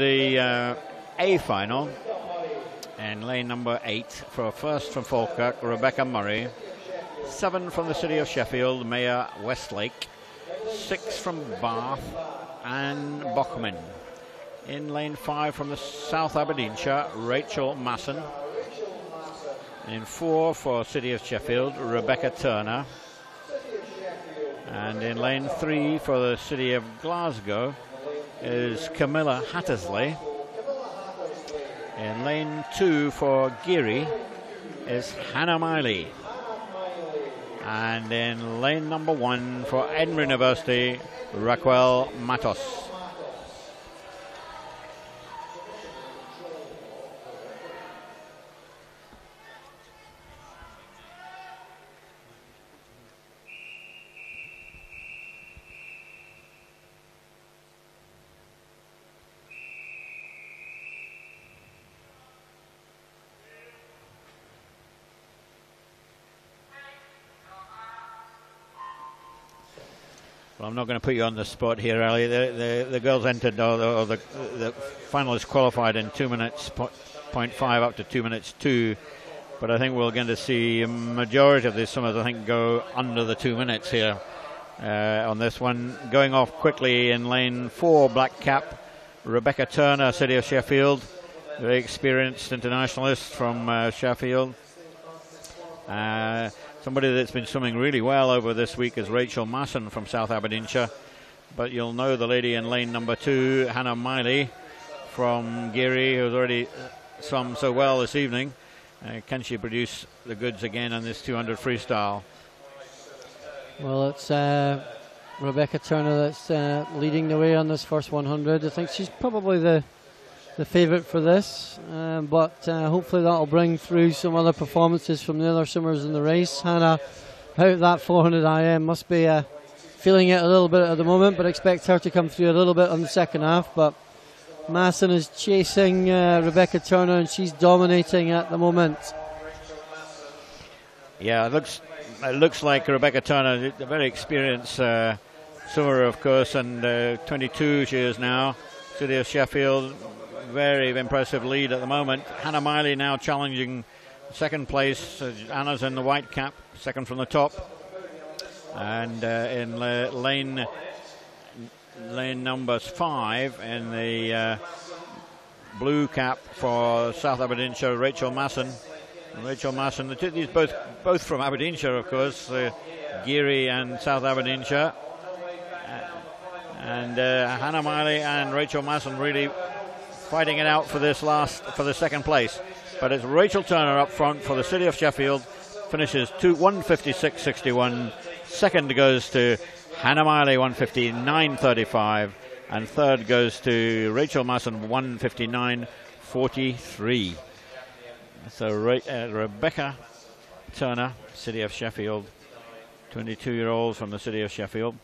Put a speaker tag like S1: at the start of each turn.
S1: The uh, A final And lane number eight for first from Falkirk, Rebecca Murray. Seven from the city of Sheffield, Maya Westlake. Six from Bath, Anne Bockman. In lane five from the South Aberdeenshire, Rachel Masson. In four for City of Sheffield, Rebecca Turner. And in lane three for the City of Glasgow is Camilla Hattersley. In lane two for Garioch is Hannah Miley. And in lane number one for Edinburgh University, Raquel Matos. Well, I'm not going to put you on the spot here, Ali. The, the, the girls entered, or, the, or the, the finalists qualified in two minutes, point five up to two minutes two. But I think we're going to see a majority of these swimmers, I think, go under the two minutes here uh, on this one. Going off quickly in lane four, black cap, Rebecca Turner, City of Sheffield, very experienced internationalist from uh, Sheffield. Uh, Somebody that's been swimming really well over this week is Rachel Masson from South Aberdeenshire. But you'll know the lady in lane number two, Hannah Miley from Garioch, who's already swum so well this evening. Uh, can she produce the goods again on this 200 freestyle?
S2: Well, it's uh, Rebecca Turner that's uh, leading the way on this first 100. I think she's probably the the favourite for this, um, but uh, hopefully that'll bring through some other performances from the other swimmers in the race. Hannah, out that 400 IM, must be uh, feeling it a little bit at the moment, but expect her to come through a little bit on the second half. But Masson is chasing uh, Rebecca Turner, and she's dominating at the moment.
S1: Yeah, it looks it looks like Rebecca Turner, a very experienced uh, swimmer, of course, and uh, 22 she is now. City of Sheffield, very impressive lead at the moment. Hannah Miley now challenging second place. Anna's in the white cap, second from the top. And uh, in la- lane lane numbers five in the uh, blue cap for South Aberdeenshire, Rachel Masson. Rachel Masson, these both both from Aberdeenshire, of course, uh, Garioch and South Aberdeenshire. Uh, and uh, Hannah Miley and Rachel Masson really fighting it out for this last for the second place. But it's Rachel Turner up front for the City of Sheffield. Finishes two 156.61. Second goes to Hannah Miley 159.35, and third goes to Rachel Masson 159.43. So Re- uh, Rebecca Turner, City of Sheffield, 22 year old from the City of Sheffield.